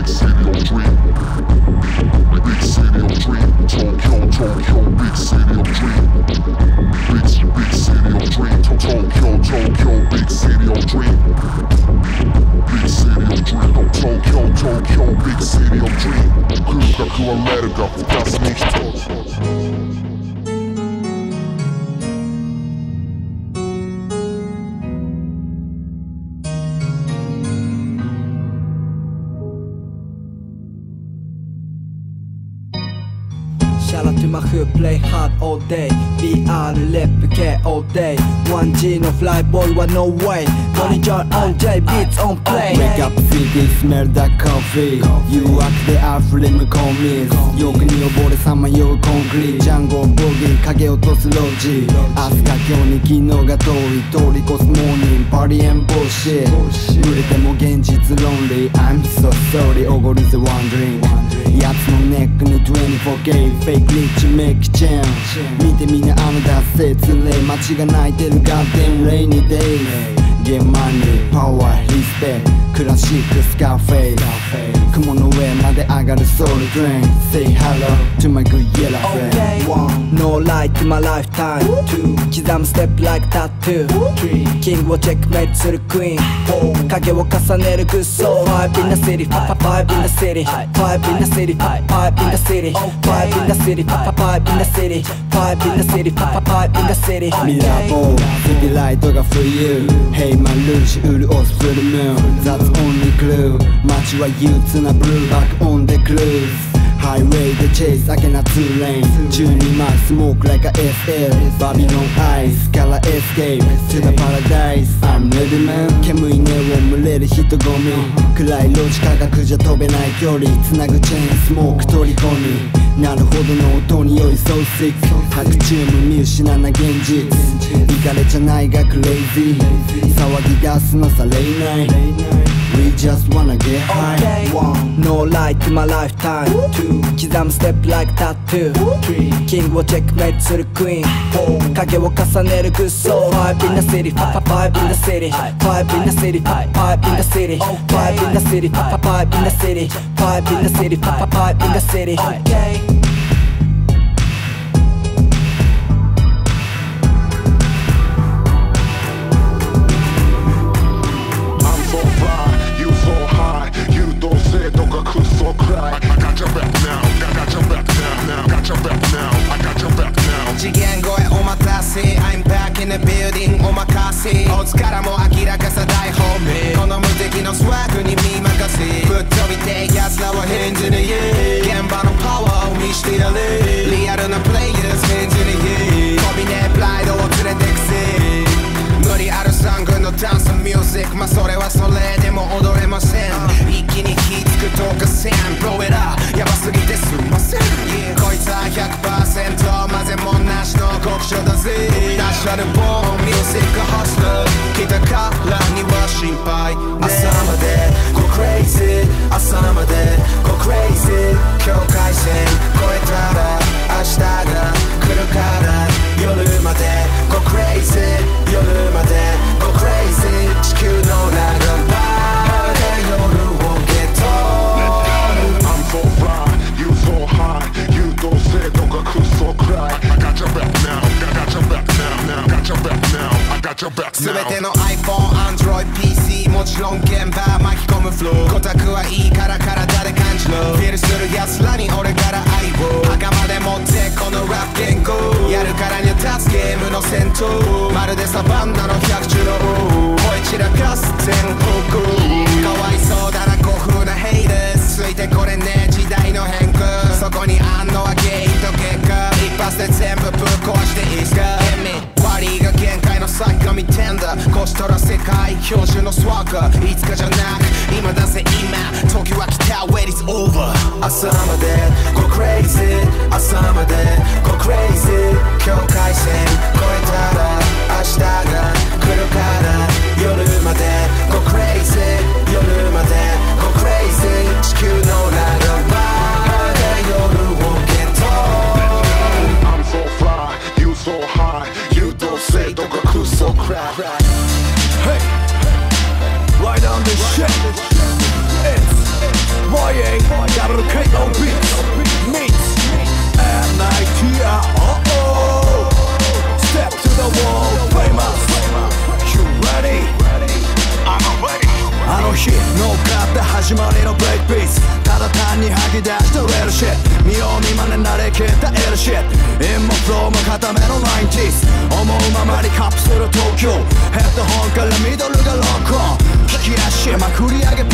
big city of dream. Big city of dream. Tokyo, Tokyo, big city of dream. Big, big city of dream. To- Tokyo, Tokyo, big city of dream. Big city of dream. To- Tokyo, Tokyo, big city of dream. 空格はメルが二つに一つ。 トゥマフプレイハード all day. BR レップ系 all day. 1G のフライボーイは no way. モニター day beats on play. Wake up city smell that coffee. 誘惑で溢れむコンミス欲に溺れさまようコンクリートジャンゴボギー影落とすロジ明日か今日に昨日が遠い通り越すモーニングパリエンボーシッブれても現実ロンリー I'm so sorry おごるぜ wondering やつのネックに 24K Fake 見てみなあの脱世連間違いないてる。ガッデン。レイニーデイゲーマニー。パワーリスペクラシック。スカフェ雲の上まで上がるソウルドレイン Say hello to my good yellow friend One, no light in my lifetime Two, 刻むステップ like tattoo Three, キングをチェックメイトするクイーン Four, 影を重ねるグッソ Five in the city, five five in the city Five in the city, five in the city Five in the city, five in the city Five in the city, five in the city ミラーボールビビライトが for you Hey マルーシュ潤すフルムーン That's only clue 街は憂鬱なブルーバック on the cruise Highway で chase 明けな2 lane 12マイル smoke like a SL バビロンアイスから escape to the paradise I'm ready man 煙い根を群れる人混み暗い路地価格じゃ飛べない距離つなぐチェーンスモーク取り込みなるほどの音に酔い so sick 白チ。ューム見失な現実イカれじゃないがクレイジー騒ぎ出すのさレイナイ。We just wanna get high One, no light in my lifetime Two, 刻むステップ like tattoo Three, キングをチェックメイトするクイーン Four, 影を重ねるグッソ Five in the city, five five in the city Five in the city, five five in the city Five in the city, five five in the city Five in the city, five five in the city I'm 次元越えお待たせ I'm back in the building お任せお力も明らかさ大本命この無敵のスワッグに見任せぶっ飛びてえ奴らは返事で言え現場のパワーを見してやれリアルなプレイヤーズ返事で言え飛びねえプライドを連れてくせ無理ある三軍のダンスミュージックまあそれはそれでも踊れませんに火つくとかせん Blow it up やばすぎてすんません、yeah こいつは100%混ぜもんなしの国書だぜナショナルボーンミュージックホスト来たからには心配ね朝まで Go crazy 朝まで Go crazy 境界線越えたら明日が来るから夜まで Go crazy 夜まで世界標準のスワッガーいつかじゃなく今だぜ今時は来た Wait it's over. 朝まで Go crazy. 朝まで Go crazy YA Double K.O. Beats Meets N-I-T-R-O-O Step to the wall Famous You ready? I'm ready あの日乗っかって始まりのブレイクビーツただ単に吐き出した real shit 見よう見まね慣れきった ill shit 韻もフローも固めの 90s 思うままにカプする東京ヘッドホンからミドルがロックオン聞き足まくり上げ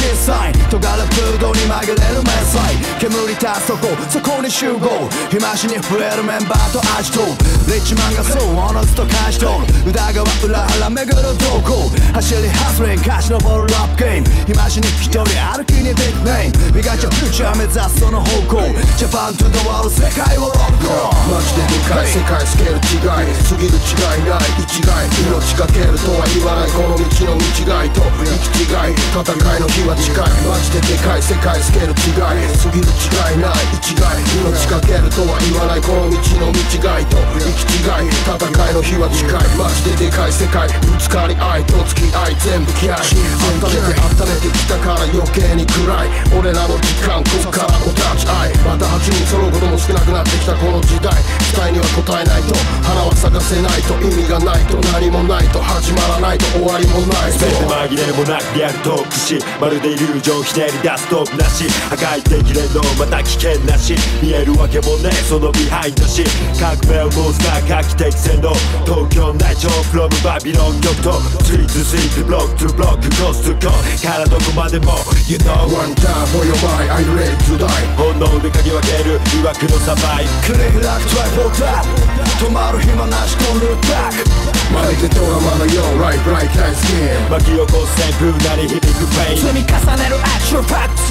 尖るブードに紛れる迷彩。煙たそこそこに集合。日増しに増えるメンバーと味と。リッチマンがそうおのずと感じ取る宇田川裏腹巡る動向。走りハスリン勝ち上るラップゲーム。日増しに一人歩きにビッグネーム。We got your future 目指すその方向。ジャパン to the world 世界をロックオン。マジででかい世界スケール違い。過ぎる違いない。一概命かけるとは言わない。この道の道違いと。行き違い。戦いの日は近い。マジでかい世界スケール違い過ぎる違いない一概命かけるとは言わないこの道の道違いと行き違い戦いの日は近いマジででかい世界ぶつかり合いと付き合い全部気合温めて温めてきたから余計に暗い俺らの時間こっからお立ち会いまた8人揃うことも少なくなってきたこの時代期待には応えないと花は咲かせないと意味がないと何もないと始まらないと終わりもない全て紛れもなくリアルトークしまるでイリュージョンひねり出すトープなし。破壊的連動また危険なし。見えるわけもねえそのビハインドし。革命をモンスター画期的洗脳東京内調 from バビロン極東スイーツスイーツブロックトゥブロックコーストコーからどこまでも You know One time for your mind. I'm ready to die. 本能で嗅ぎ分ける曰くのサバイ。クリーラックトライポーター止まる暇なしコンルーバック。まるでドラマのよ。う Right right time skin 巻き起こす旋風なり響くペイン積み重ねるアクションファクト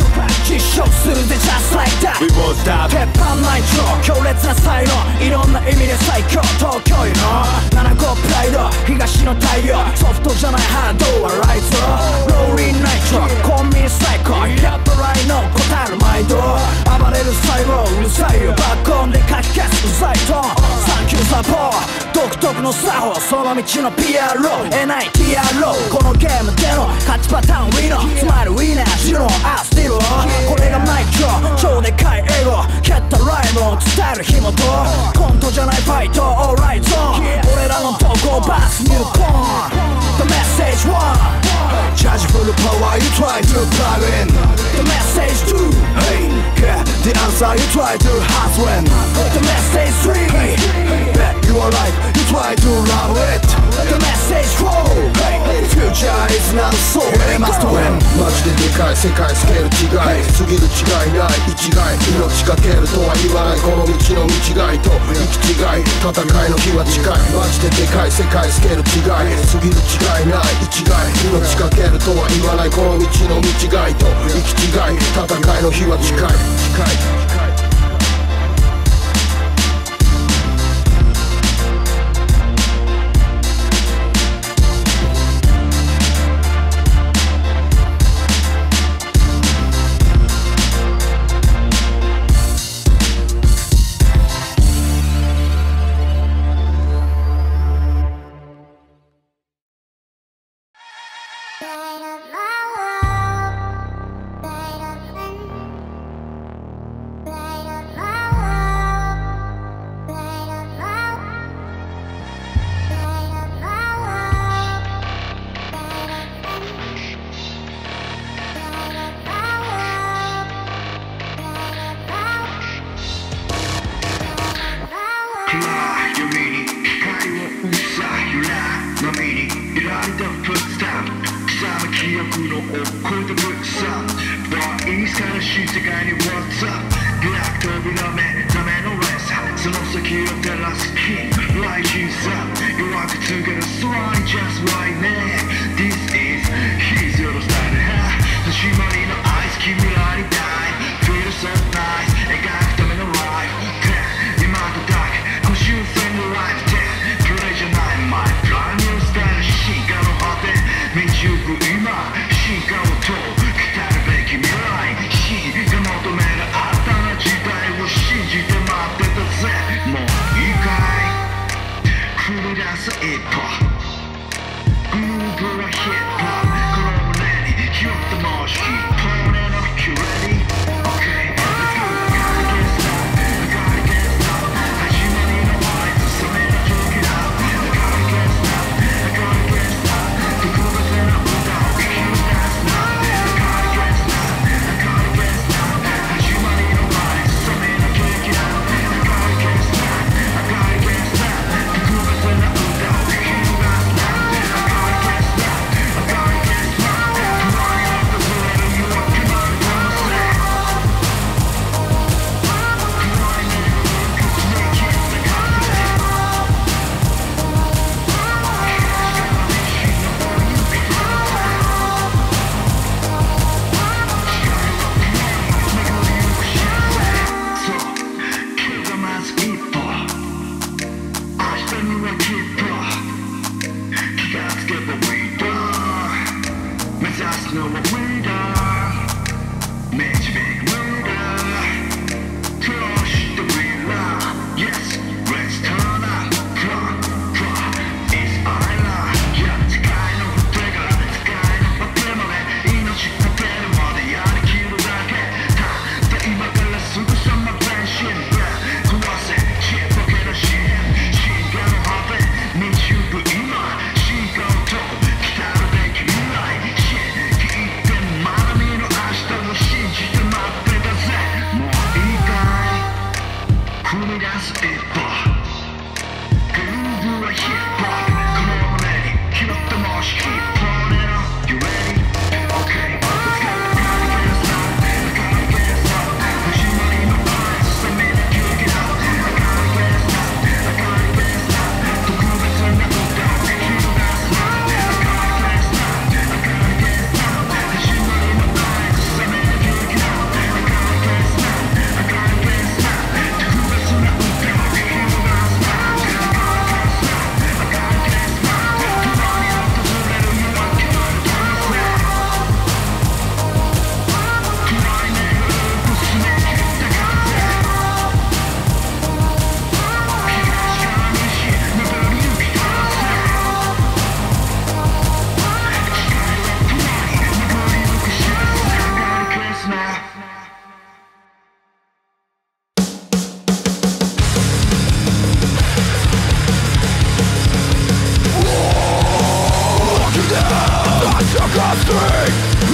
実証するぜ just like that We won't stop 鉄板内調強烈な才能いろんな意味で最強東京よ7個プライド。東の太陽ソフトじゃないハードはライト。ローリーナイト。コンビニ最高やっぱライの答える毎度暴れる細胞うるさいよ。バックオンでかき消すうざいトキューサポー独特の作法その道の PRO NITRO このゲームでの勝ちパターンウィノスマイルウィナージュノアスティロこれがマイク超でかいエゴ蹴ったライムを伝える紐と。コントじゃないファイト。オーライゾーン俺らの投稿バスニューコーン The message one Charge for the power you try to plug in The message two Hey yeah, The answer you try to in The message three Bet you are right You try to love it The message for Future is not so we must win マジででかい世界スケール違い過ぎる違いない一概命かけるとは言わないこの道の道違いと行き違い戦いの日は近いマジででかい世界スケール違い過ぎる違いない一概命かけるとは言わないこの道の道違いと行き違い戦いの日は近い近いラック扉目覚めのレーサーその先を照らす日 Rising sun 弱く告げる Slime just right now